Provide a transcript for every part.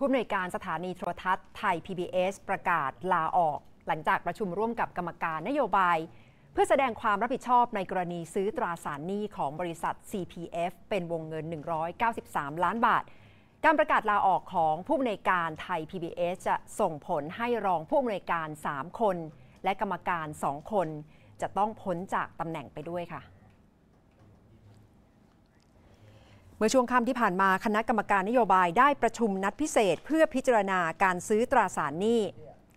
ผู้อำนวยการสถานีโทรทัศน์ไทย PBS ประกาศลาออก หลังจากประชุมร่วมกับกรรมการนโยบาย เพื่อแสดงความรับผิดชอบในกรณีซื้อตราสารหนี้ของบริษัท CPF เป็นวงเงิน 193 ล้านบาท การประกาศลาออกของผู้อำนวยการไทย PBS จะส่งผลให้รองผู้อำนวยการ 3 คน และกรรมการ 2 คน จะต้องพ้นจากตำแหน่งไปด้วยค่ะ เมื่อช่วงค่ำที่ผ่านมาคณะกรรมการนโยบายได้ประชุมนัดพิเศษ เพื่อพิจารณาการซื้อตราสารหนี้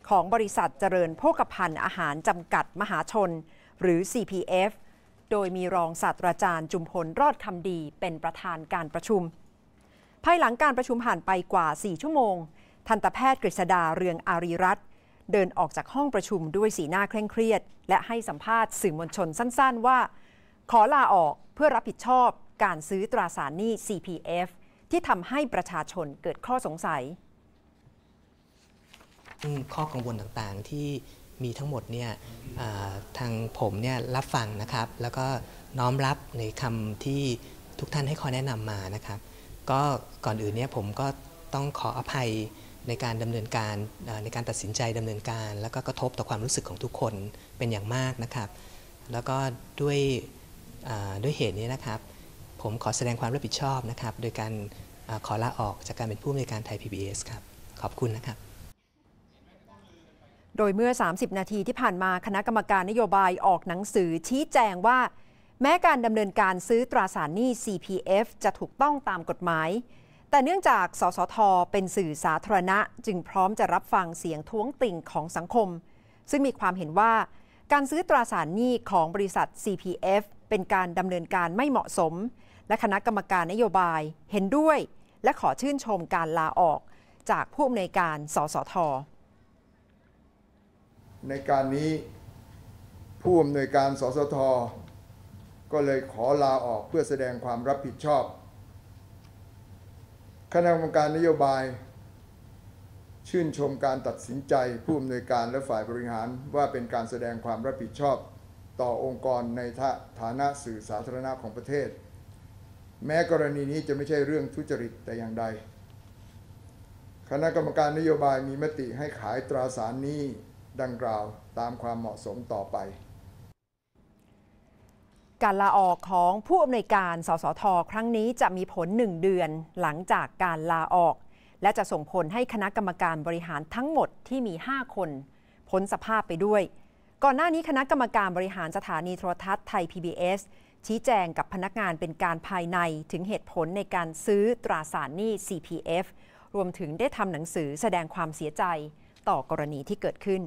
ของบริษัทเจริญโภคภัณฑ์อาหารจำกัดมหาชน หรือ CPF โดยมีรองศาสตราจารย์จุมพลรอดคำดีเป็นประธานการประชุม ภายหลังการประชุมผ่านไปกว่า 4 ชั่วโมง ทันตแพทย์กฤษดาเรืองอารีรัตน์เดินออกจากห้องประชุมด้วยสีหน้าเคร่งเครียด และให้สัมภาษณ์สื่อมวลชนสั้น ๆ ว่า ขอลาออกเพื่อรับผิดชอบ การซื้อตราสารหนี้ CPF ที่ทำให้ประชาชนเกิดข้อสงสัย ข้อกังวลต่างๆที่มีทั้งหมดเนี่ยทางผมเนี่ยรับฟังนะครับ แล้วก็น้อมรับในคำที่ทุกท่านให้ข้อแนะนำมานะครับ ก็ก่อนอื่นเนี่ยผมก็ต้องขออภัยในการดำเนินการในการตัดสินใจดำเนินการ แล้วก็กระทบต่อความรู้สึกของทุกคนเป็นอย่างมากนะครับ แล้วก็ด้วยด้วยเหตุนี้นะครับ ผมขอแสดงความรับผิดชอบนะครับ โดยการอขอลาออกจากการเป็นผู้อำนวยการไทย PBS ครับ ขอบคุณนะครับโดยเมื่อ 30 นาทีที่ผ่านมาคณะกรรมการนโยบายออกหนังสือชี้แจงว่า แม้การดำเนินการซื้อตราสารหนี้ CPF จะถูกต้องตามกฎหมาย แต่เนื่องจากสสท เป็นสื่อสาธารณะ จึงพร้อมจะรับฟังเสียงท้วงติ่งของสังคม ซึ่งมีความเห็นว่า การซื้อตราสารหนี้ของบริษัท CPF เป็นการดำเนินการไม่เหมาะสม และคณะกรรมการนโยบายเห็นด้วย และขอชื่นชมการลาออกจากผู้อำนวยการสสท ในการนี้ผู้อำนวยการสสท ก็เลยขอลาออกเพื่อแสดงความรับผิดชอบ คณะกรรมการนโยบาย ชื่นชมการตัดสินใจ ผู้อำนวยการและฝ่ายบริหารว่าเป็นการแสดงความรับผิดชอบ ต่อองค์กรในฐานะสื่อสาธารณะของประเทศ แม้กรณีนี้จะไม่ใช่เรื่องทุจริตแต่อย่างใด คณะกรรมการนโยบายมีมติให้ขายตราสารนี้ดังกล่าวตามความเหมาะสมต่อไป การลาออกของผู้อำนวยการ สสท ครั้งนี้จะมีผลหนึ่งเดือนหลังจากการลาออก และจะส่งผลให้คณะกรรมการบริหารทั้งหมดที่มี 5 คนพ้นสภาพไปด้วย ก่อนหน้านี้คณะกรรมการบริหารสถานีโทรทัศน์ไทย PBS ชี้แจงกับพนักงานเป็นการภายในถึงเหตุผลในการซื้อตราสารหนี้ CPF รวมถึงได้ทำหนังสือแสดงความเสียใจต่อกรณีที่เกิดขึ้น